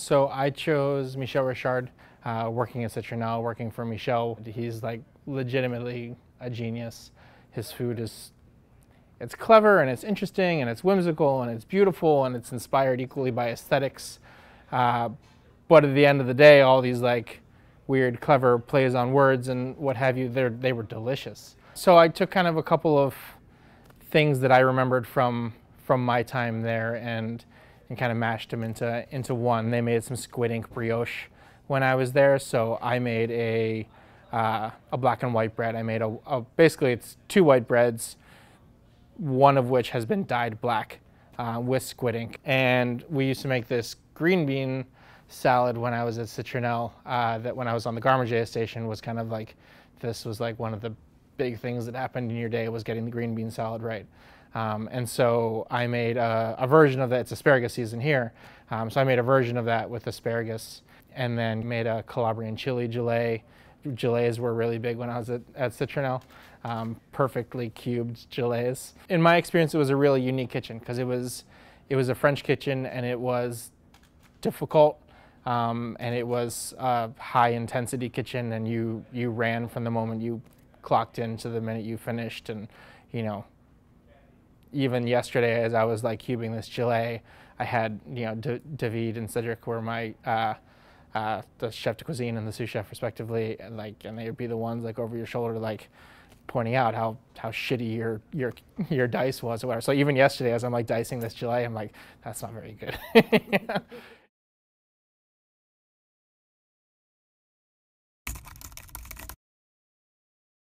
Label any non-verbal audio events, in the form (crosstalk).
So I chose Michel Richard, uh, working at Citronelle, working for Michel. He's like legitimately a genius. His food is, it's clever and it's interesting and it's whimsical and it's beautiful and it's inspired equally by aesthetics. Uh, but at the end of the day, all these like weird, clever plays on words and what have you, they were delicious. So I took kind of a couple of things that I remembered from from my time there and and kind of mashed them into into one. They made some squid ink brioche when I was there, so I made a uh, a black and white bread. I made a, a, basically it's two white breads, one of which has been dyed black uh, with squid ink. And we used to make this green bean salad when I was at Citronelle. Uh, that when I was on the garde manger station was kind of like this was like one of the big things that happened in your day was getting the green bean salad right. Um, and so I made a, a, version of that. It's asparagus season here. Um, so I made a version of that with asparagus and then made a Calabrian chili gelée. Gelees were really big when I was at, at Citronelle. Um, perfectly cubed gelees. In my experience, it was a really unique kitchen because it was, it was a French kitchen and it was difficult um, and it was a high intensity kitchen and you, you ran from the moment you clocked in to the minute you finished and, you know, even yesterday as I was like cubing this gelée, I had you know D David and Cedric were my uh, uh, the chef de cuisine and the sous chef respectively, and like and they would be the ones like over your shoulder like pointing out how how shitty your your your dice was or whatever. So even yesterday as I'm like dicing this gelée, I'm like that's not very good. (laughs)